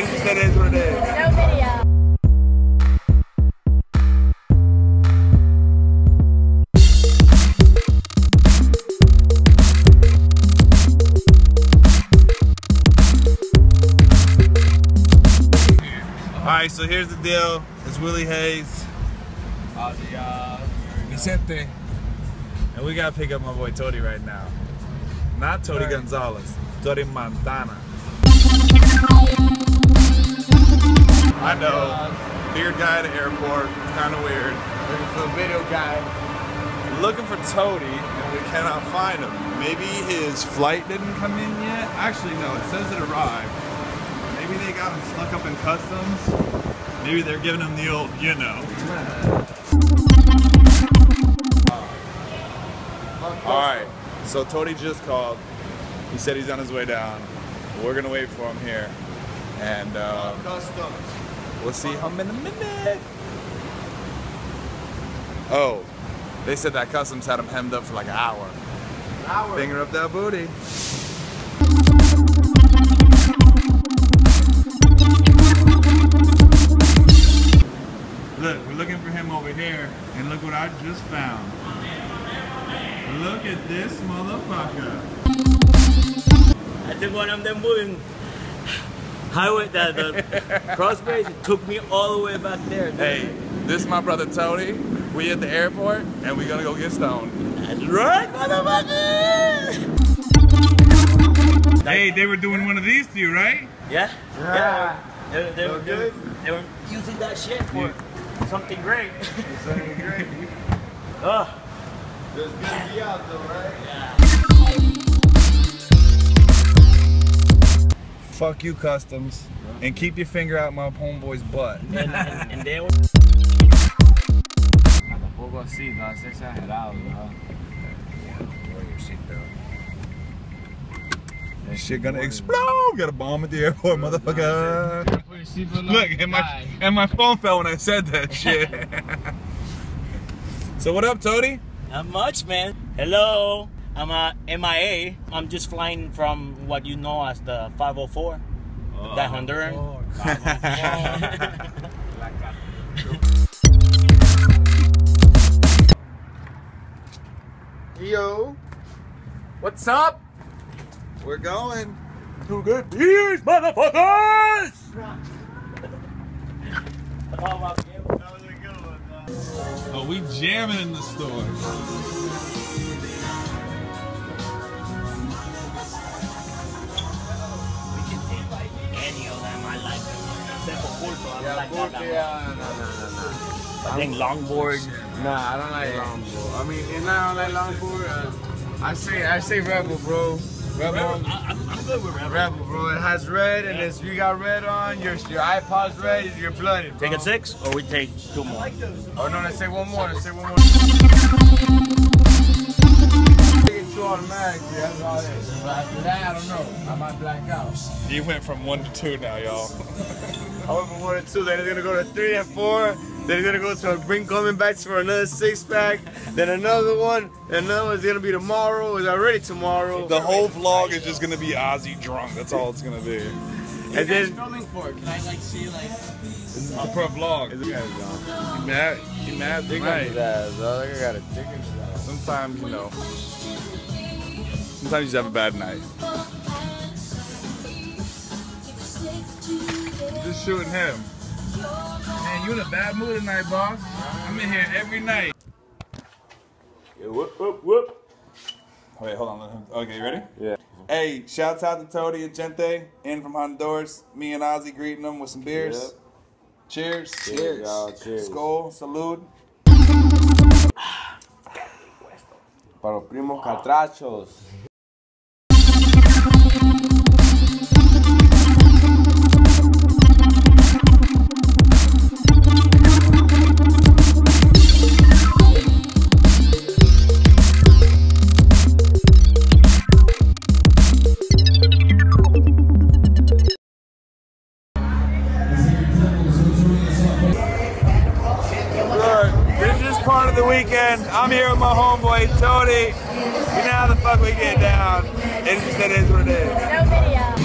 It just that is what it is. No video. All right, so here's the deal. It's Willie Hayes, Vicente, and we gotta pick up my boy Tody right now. Not Tody Right. Gonzalez, Tody Montana. Know, weird guy at the airport, kind of weird. Looking for a video guy. Looking for Tody, and we cannot find him. Maybe his flight didn't come in yet. Actually, no, it says it arrived. Maybe they got him stuck up in customs. Maybe they're giving him the old, you know. All right, so Tony just called. He said he's on his way down. We're gonna wait for him here, and uh, Customs. We'll see him in a minute. Oh, they said that customs had him hemmed up for like an hour. Hour. Finger up that booty. Look, we're looking for him over here, and look what I just found. Look at this motherfucker. I took one of them moving highway, the, the crossways. It took me all the way back there. dude. Hey, this is my brother Tony. We at the airport, and we're gonna go get stoned. That's right, motherfucker! Hey, they were doing one of these to you, right? Yeah? Yeah. They, they, they, were, good? they were using that shit for something great. Something great. Ugh. There's gonna be out though, right? Fuck you, customs, and keep your finger out my homeboy's butt. And, and, and they were. Tampoco así, no es exagerado, ¿no? Shit gonna explode! Got a bomb at the airport, motherfucker. Look, and my and my phone fell when I said that shit. so what up, Tody? Not much, man. Hello. I'm a MIA. I'm just flying from what you know as the 504. that Honduran. Yo. What's up? We're going. to get these motherfuckers! Oh, we jamming in the store. Except for I don't Yeah, like porque, that yeah, no, no, no, no. one. I think longboard. Nah, I don't like longboard. I mean, and I don't like longboard. Uh, I say, I say rebel, bro. Rebel. Rebel, I, I'm, I'm good with Rebel. Rebel, bro. It has red, and if you got red on, your your iPod's red, you're blooded. Bro. Take a six, or we take two more. Oh no, let's say one more. Let's say one more. Take two automatically. That's all it is. But after that, I don't know. I might black out. You went from one to two now, y'all. I went from one to two. Then it's gonna go to three and four. Then it's gonna go to a bring coming back for another six pack. Then another one. And another one's gonna be tomorrow. It's already tomorrow. The whole vlog is just gonna be Ozzy drunk. That's all it's gonna be. and then filming for? Can I like see like? A pro vlog. You mad? You mad tonight? that, bro. I got a chicken. Sometimes you know. Sometimes you just have a bad night. Just shooting him. Man, you in a bad mood tonight, boss. I'm in here every night. whoop whoop whoop. Wait, hold on. Okay, you ready? Yeah. Hey, shouts out to Tody and Gente in from Honduras. Me and Ozzy greeting them with some beers. Yep. Cheers. Cheers, y'all. Cheers. Skull. Salute. Para los primos catrachos. Is part of the weekend. I'm here with my homeboy Tony. You know how the fuck we get down. It is what it is. No video.